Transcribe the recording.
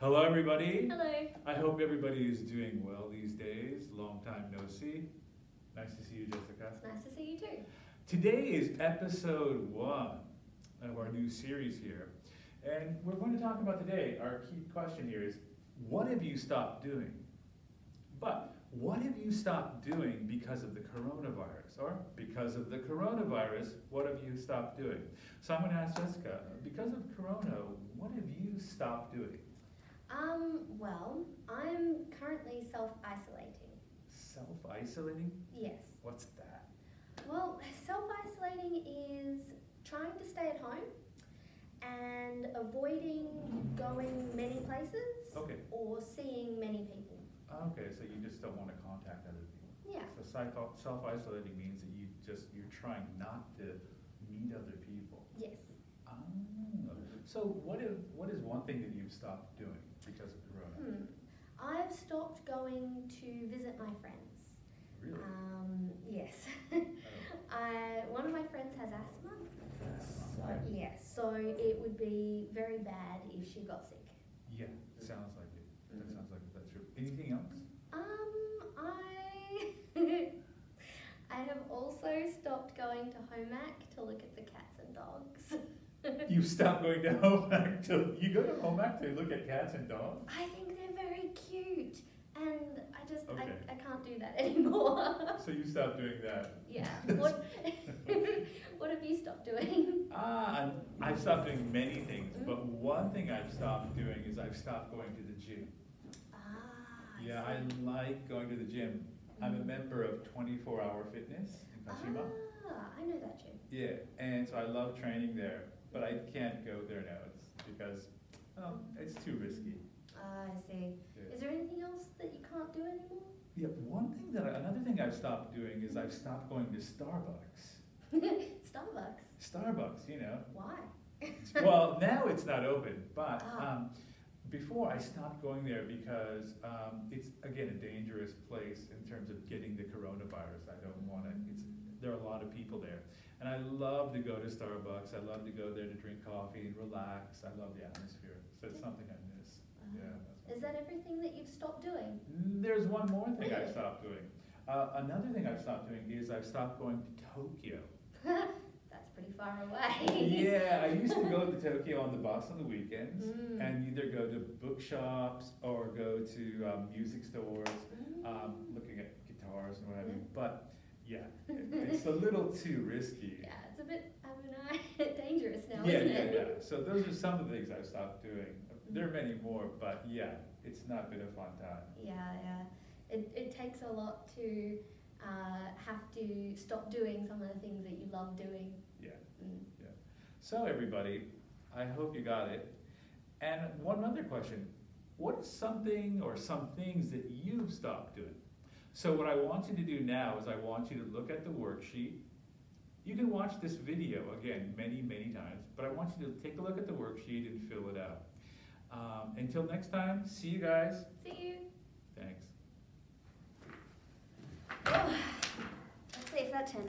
Hello, everybody. Hello. I hope everybody is doing well these days. Long time no see. Nice to see you, Jessica. Nice to see you too. Today is episode one of our new series here. And we're going to talk about today, our key question here is what have you stopped doing? But what have you stopped doing because of the coronavirus? Or because of the coronavirus, what have you stopped doing? So I'm going to ask Jessica, because of corona, what have you stopped doing? Um, well, I'm currently self-isolating. Self-isolating? Yes. What's that? Well, self-isolating is trying to stay at home and avoiding going many places Okay. or seeing many people. Okay, so you just don't want to contact other people. Yeah. So self-isolating means that you just, you're trying not to meet other people. Yes. So what is, what is one thing that you've stopped doing because of corona? Hmm. I've stopped going to visit my friends. Really? Um, yes. Oh, I, one of my friends has asthma. So, yes, so it would be very bad if she got sick. Yeah, sounds like it. That Mhm. sounds like that's true. Anything else? Um, I I have also stopped going to Homac to look at the cats and dogs. You stop going to Homac to, you go to Homac to look at cats and dogs? I think they're very cute, and I just Okay. I, I can't do that anymore. So you stopped doing that? yeah. What What have you stopped doing? Ah, I'm- I've stopped doing many things, Mm. but one thing I've stopped doing is I've stopped going to the gym. Ah. Yeah, I see. like going to the gym. I'm a Mhm. member of 24 Hour Fitness in Kashima. Ah, I know that gym. Yeah, and so I love training there, but I can't go there now. It's because well, it's too risky. Ah, I see. Yeah. Is there anything else that you can't do anymore? Yeah, one thing that I, another thing I've stopped doing is I've stopped going to Starbucks. Starbucks. Starbucks, you know. Why? well, now it's not open, but Ah. um, before I stopped going there because um, it's again a dangerous place in terms of getting the coronavirus. I don't want to. It's there are a lot of people there, and I love to go to Starbucks. I love to go there to drink coffee and relax. I love the atmosphere, so it's something I miss. Yeah. Is that everything that you've stopped doing? Mm, There's one more thing I've stopped doing. Uh, another thing I've stopped doing is I've stopped going to Tokyo. That's pretty far away. yeah, I used to go to Tokyo on the bus on the weekends Mm. and either go to bookshops or go to um, music stores, Mm. um, looking at guitars and what have you. But yeah, it's a little too risky. Yeah, it's a bit I mean, I, dangerous now, yeah, isn't yeah, it? yeah. So those are some of the things I've stopped doing. There are many more, but yeah, it's not been a fun time. Yeah, yeah. It, it takes a lot to uh, have to stop doing some of the things that you love doing. Yeah. Mm. So everybody, I hope you got it. And one other question, what is something or some things that you've stopped doing? So what I want you to do now is I want you to look at the worksheet. You can watch this video again many, many times, but I want you to take a look at the worksheet and fill it out. Um, until next time, see you guys. See you. Thanks. Oh, let's see if that turned out.